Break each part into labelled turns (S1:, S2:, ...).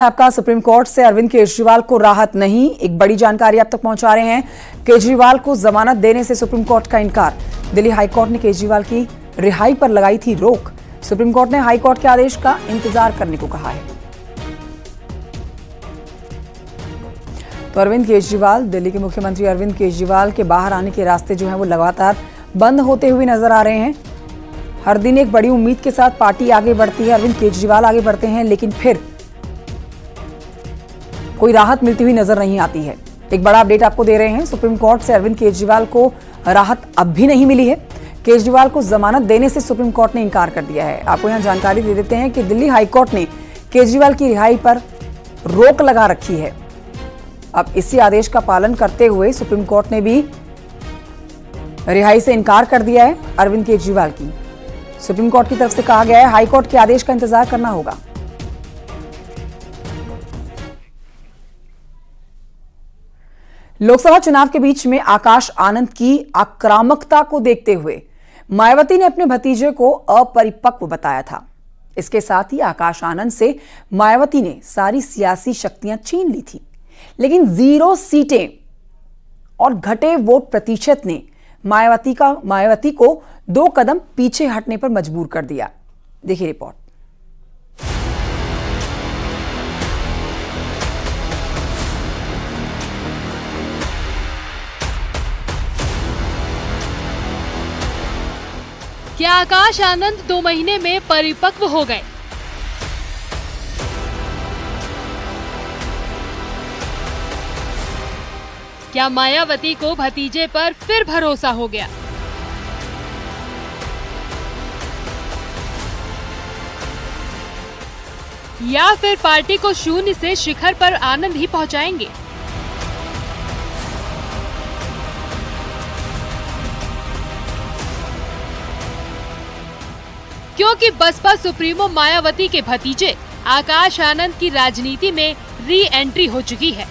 S1: आपका supreme court से अरविंद केजरीवाल को राहत नहीं, एक बड़ी जानकारी आप तक पहुँचा रहे हैं। केजरीवाल को जमानत देने से सुप्रीम कोर्ट का इनकार। दिल्ली हाईकोर्ट ने केजरीवाल की रिहाई पर लगाई थी रोक। सुप्रीम कोर्ट ने हाईकोर्ट के आदेश का इंतज़ार करने को कहा है। तो अरविंद केजरीवाल, दिल्ली के मुख्यमंत्री अरविंद केजरीवाल के बाहर आने के रास्ते जो है वो लगातार बंद होते हुए नज़र आ रहे हैं। हर दिन एक बड़ी उम्मीद के साथ पार्टी आगे बढ़ती है, अरविंद केजरीवाल आगे बढ़ते हैं, लेकिन फिर कोई राहत मिलती हुई नज़र नहीं आती है। एक बड़ा अपडेट आपको दे रहे हैं। सुप्रीम कोर्ट से अरविंद केजरीवाल को राहत अब भी नहीं मिली है। केजरीवाल को जमानत देने से सुप्रीम कोर्ट ने इनकार कर दिया है। आपको यहाँ जानकारी दे देते हैं कि दिल्ली हाईकोर्ट ने केजरीवाल की रिहाई पर रोक लगा रखी है। अब इसी आदेश का पालन करते हुए सुप्रीम कोर्ट ने भी रिहाई से इनकार कर दिया है अरविंद केजरीवाल की। सुप्रीम कोर्ट की तरफ़ से कहा गया है हाईकोर्ट के आदेश का इंतज़ार करना होगा। लोकसभा चुनाव के बीच में आकाश आनंद की आक्रामकता को देखते हुए मायावती ने अपने भतीजे को अपरिपक्व बताया था। इसके साथ ही आकाश आनंद से मायावती ने सारी सियासी शक्तियाँ छीन ली थी, लेकिन ज़ीरो सीटें और घटे वोट प्रतिशत ने मायावती का, मायावती को दो कदम पीछे हटने पर मजबूर कर दिया। देखिए रिपोर्ट।
S2: क्या आकाश आनंद दो महीने में परिपक्व हो गए? क्या मायावती को भतीजे पर फिर भरोसा हो गया? या फिर पार्टी को शून्य से शिखर पर आनंद ही पहुंचाएँगे? क्योंकि बसपा सुप्रीमो मायावती के भतीजे आकाश आनंद की राजनीति में री एंट्री हो चुकी है।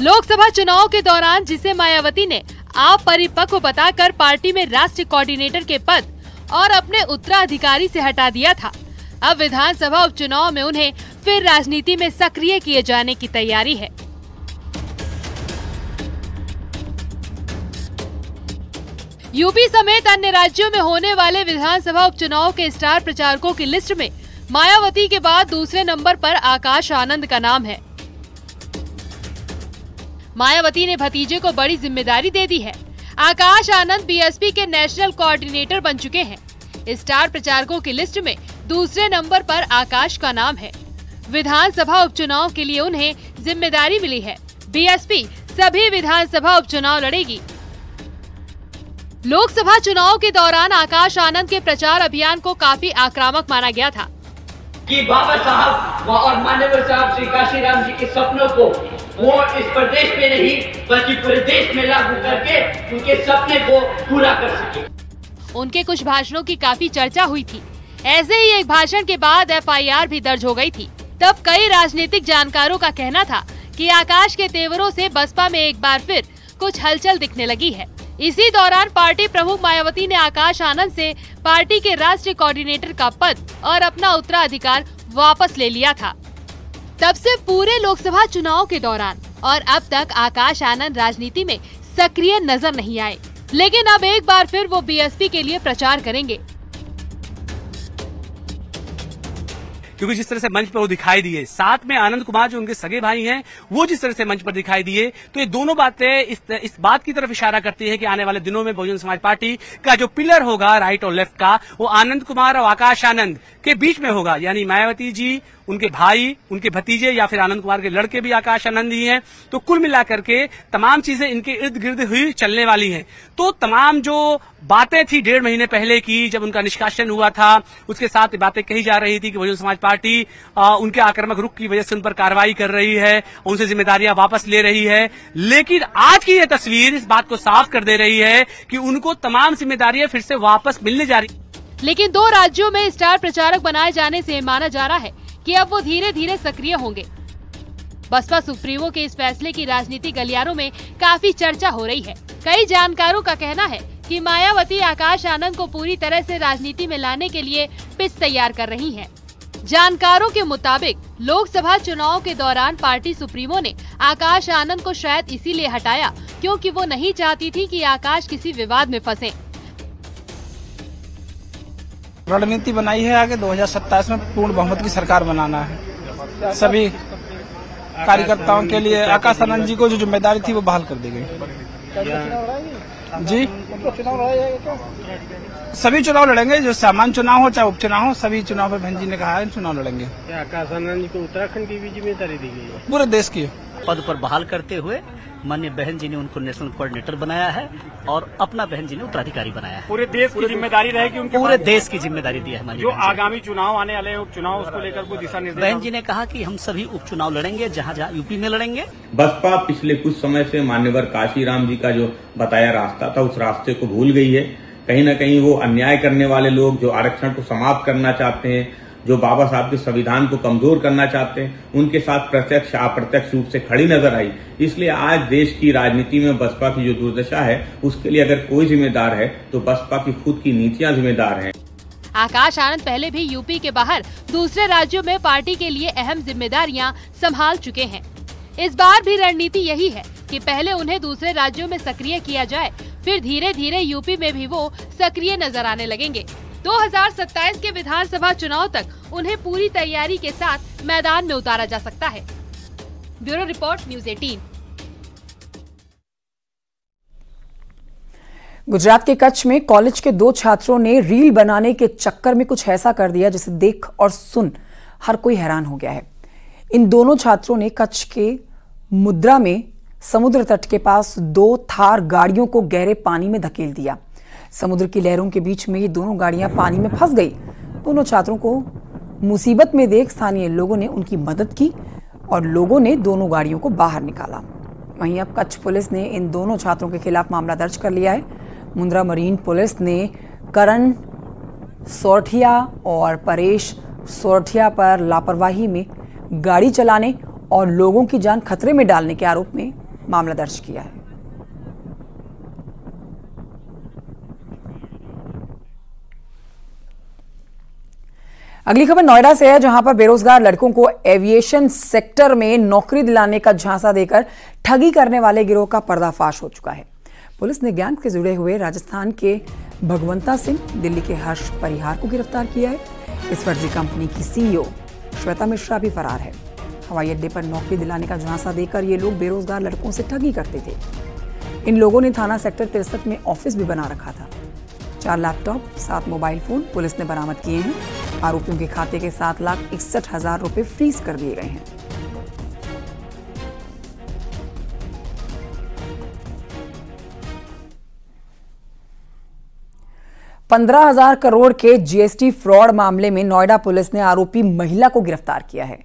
S2: लोकसभा चुनाव के दौरान जिसे मायावती ने आप परिपक्व बताकर पार्टी में राष्ट्रीय कोऑर्डिनेटर के पद और अपने उत्तराधिकारी से हटा दिया था, अब विधानसभा उपचुनाव में उन्हें फिर राजनीति में सक्रिय किए जाने की तैयारी है। यूपी समेत अन्य राज्यों में होने वाले विधानसभा उपचुनाव के स्टार प्रचारकों की लिस्ट में मायावती के बाद दूसरे नंबर पर आकाश आनंद का नाम है। मायावती ने भतीजे को बड़ी ज़िम्मेदारी दे दी है। आकाश आनंद बीएसपी के नेशनल कोऑर्डिनेटर बन चुके हैं। स्टार प्रचारकों की लिस्ट में दूसरे नंबर पर आकाश का नाम है। विधानसभा उपचुनाव के लिए उन्हें ज़िम्मेदारी मिली है। बीएसपी सभी विधानसभा उपचुनाव लड़ेगी। लोकसभा चुनाव के दौरान आकाश आनंद के प्रचार अभियान को काफ़ी आक्रामक माना गया था।
S3: कि बाबा साहब और मान्यवर साहब श्री काशीराम जी के सपनों को वो इस प्रदेश में नहीं बल्कि पूरे देश में लागू करके उनके सपने को पूरा कर सके।
S2: उनके कुछ भाषणों की काफ़ी चर्चा हुई थी। ऐसे ही एक भाषण के बाद एफआईआर भी दर्ज हो गई थी। तब कई राजनीतिक जानकारों का कहना था कि आकाश के तेवरों से बसपा में एक बार फिर कुछ हलचल दिखने लगी है। इसी दौरान पार्टी प्रमुख मायावती ने आकाश आनंद से पार्टी के राष्ट्रीय कोऑर्डिनेटर का पद और अपना उत्तराधिकार वापस ले लिया था। तब से पूरे लोकसभा चुनाव के दौरान और अब तक आकाश आनंद राजनीति में सक्रिय नज़र नहीं आए। लेकिन अब एक बार फिर वो बीएसपी के लिए प्रचार करेंगे।
S4: क्योंकि जिस तरह से मंच पर वो दिखाई दिए साथ में आनंद कुमार जो उनके सगे भाई हैं वो जिस तरह से मंच पर दिखाई दिए तो ये दोनों बातें इस, इस बात की तरफ़ इशारा करती है कि आने वाले दिनों में बहुजन समाज पार्टी का जो पिलर होगा राइट और लेफ़्ट का वो आनंद कुमार और आकाश आनंद के बीच में होगा। यानी मायावती जी उनके भाई उनके भतीजे या फिर आनंद कुमार के लड़के भी आकाश आनंद ही। हैं तो कुल मिलाकर के तमाम चीज़ें इनके इर्द गिर्द हुई चलने वाली हैं। तो तमाम जो बातें थी डेढ़ महीने पहले की जब उनका निष्कासन हुआ था उसके साथ बातें कही जा रही थी कि बहुजन समाज पार्टी आ, उनके आक्रामक रुख की वजह से उन पर कार्रवाई कर रही है उनसे जिम्मेदारियाँ वापस ले रही है। लेकिन आज की यह तस्वीर इस बात को साफ़ कर दे रही है कि उनको तमाम जिम्मेदारियाँ फिर से वापस मिलने जा रही
S2: लेकिन दो राज्यों में स्टार प्रचारक बनाए जाने से माना जा रहा है कि अब वो धीरे धीरे सक्रिय होंगे। बसपा सुप्रीमो के इस फैसले की राजनीति गलियारों में काफ़ी चर्चा हो रही है। कई जानकारों का कहना है कि मायावती आकाश आनंद को पूरी तरह से राजनीति में लाने के लिए पिच तैयार कर रही हैं। जानकारों के मुताबिक, लोकसभा चुनाव के दौरान पार्टी सुप्रीमो ने आकाश आनंद को शायद इसीलिए हटाया क्योंकि वो नहीं चाहती थी कि आकाश किसी विवाद में फंसे।
S5: रणनीति बनाई है आगे। 2027 में पूर्ण बहुमत की सरकार बनाना है। सभी कार्यकर्ताओं के लिए आकाश आनंद जी को जो ज़िम्मेदारी थी वो बहाल कर दी गई। जी? सभी चुनाव लड़ेंगे जो सामान्य चुनाव हो चाहे उपचुनाव हो सभी चुनाव पर बहन जी ने कहा है चुनाव लड़ेंगे।
S6: क्या आकाश आनंद जी को उत्तराखंड की भी ज़िम्मेदारी दी गई है?
S5: पूरे देश की।
S7: पद पर बहाल करते हुए माननीय बहन जी ने उनको नेशनल कोऑर्डिनेटर बनाया है और अपना बहन जी ने उत्तराधिकारी बनाया है।
S6: पूरे देश की ज़िम्मेदारी रहेगी उनके
S7: पूरे देश की ज़िम्मेदारी दी है माननीय
S6: जो
S7: बहन जी। ने।
S6: आगामी चुनाव आने वाले हैं उपचुनाव उसको लेकर कोई दिशा निर्देश
S7: बहन जी ने कहा कि हम सभी उपचुनाव लड़ेंगे जहाँ जहाँ यूपी में लड़ेंगे।
S8: बसपा पिछले कुछ समय से मान्यवर काशीराम जी का जो बताया रास्ता था उस रास्ते को भूल गई है। कहीं ना कहीं वो अन्याय करने वाले लोग जो आरक्षण को समाप्त करना चाहते हैं जो बाबा साहब के संविधान को कमज़ोर करना चाहते हैं, उनके साथ प्रत्यक्ष, अप्रत्यक्ष रूप से खड़ी नज़र आई। इसलिए आज देश की राजनीति में बसपा की जो दुर्दशा है, उसके लिए अगर कोई जिम्मेदार है तो बसपा की खुद की नीतियाँ जिम्मेदार हैं।
S2: आकाश आनंद पहले भी यूपी के बाहर, दूसरे राज्यों में पार्टी के लिए अहम जिम्मेदारियाँ संभाल चुके हैं। इस बार भी रणनीति यही है कि पहले उन्हें दूसरे राज्यों में सक्रिय किया जाए, फिर धीरे धीरे यूपी में भी वो सक्रिय नज़र आने लगेंगे। 2027 के विधानसभा चुनाव तक उन्हें पूरी तैयारी के साथ मैदान में उतारा जा सकता है। ब्यूरो रिपोर्ट, न्यूज़ 18
S1: गुजरात के कच्छ में कॉलेज के दो छात्रों ने रील बनाने के चक्कर में कुछ ऐसा कर दिया जिसे देख और सुन हर कोई हैरान हो गया है। इन दोनों छात्रों ने कच्छ के मुद्रा में समुद्र तट के पास दो थार गाड़ियों को गहरे पानी में धकेल दिया। समुद्र की लहरों के बीच में ये दोनों गाड़ियाँ पानी में फंस गई। दोनों छात्रों को मुसीबत में देख स्थानीय लोगों ने उनकी मदद की और लोगों ने दोनों गाड़ियों को बाहर निकाला। वहीं अब कच्छ पुलिस ने इन दोनों छात्रों के खिलाफ मामला दर्ज कर लिया है। मुंद्रा मरीन पुलिस ने करण सोरठिया और परेश सोरठिया पर लापरवाही में गाड़ी चलाने और लोगों की जान खतरे में डालने के आरोप में मामला दर्ज किया है। अगली खबर नोएडा से है, जहाँ पर बेरोजगार लड़कों को एविएशन सेक्टर में नौकरी दिलाने का झांसा देकर ठगी करने वाले गिरोह का पर्दाफाश हो चुका है। पुलिस ने गैंग से जुड़े हुए राजस्थान के भगवंता सिंह, दिल्ली के हर्ष परिहार को गिरफ़्तार किया है। इस फर्जी कंपनी की सीईओ श्वेता मिश्रा भी फरार है। हवाई अड्डे पर नौकरी दिलाने का झांसा देकर ये लोग बेरोजगार लड़कों से ठगी करते थे। इन लोगों ने थाना सेक्टर तिरसठ में ऑफ़िस भी बना रखा था। चार लैपटॉप, सात मोबाइल फ़ोन पुलिस ने बरामद किए हैं। आरोपियों के खाते के सात लाख इकसठ हज़ार रुपए फ्रीज कर दिए गए हैं। पंद्रह हज़ार करोड़ के जीएसटी फ्रॉड मामले में नोएडा पुलिस ने आरोपी महिला को गिरफ़्तार किया है।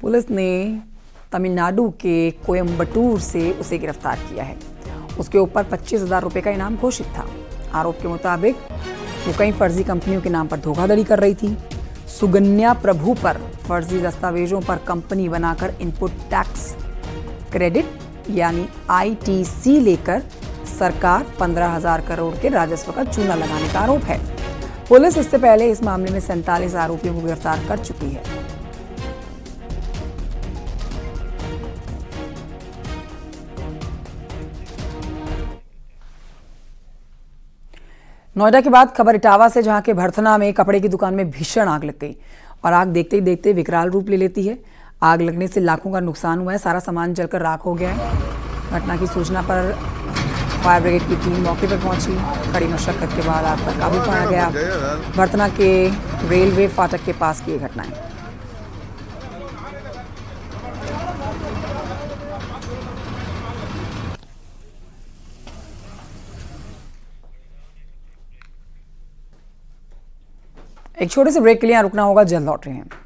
S1: पुलिस ने तमिलनाडु के कोयम्बटूर से उसे गिरफ़्तार किया है। उसके ऊपर पच्चीस हज़ार रुपए का इनाम घोषित था। आरोप के मुताबिक वो कई फर्जी कंपनियों के नाम पर धोखाधड़ी कर रही थी। सुगन्या प्रभु पर फर्जी दस्तावेजों पर कंपनी बनाकर इनपुट टैक्स क्रेडिट, यानी आईटीसी लेकर सरकार पंद्रह हज़ार करोड़ के राजस्व का चूना लगाने का आरोप है। पुलिस इससे पहले इस मामले में सैंतालीस आरोपियों को गिरफ़्तार कर चुकी है। नोएडा के बाद खबर इटावा से, जहाँ के भरथना में कपड़े की दुकान में भीषण आग लग गई और आग देखते ही देखते विकराल रूप ले लेती है। आग लगने से लाखों का नुकसान हुआ है, सारा सामान जलकर राख हो गया है। घटना की सूचना पर फायर ब्रिगेड की टीम मौके पर पहुँची। कड़ी मशक्कत के बाद आग पर काबू पाया गया। भरतना के रेलवे फाटक के पास की ये एक छोटे से ब्रेक के लिए यहाँ रुकना होगा जल्द लौट रहे हैं।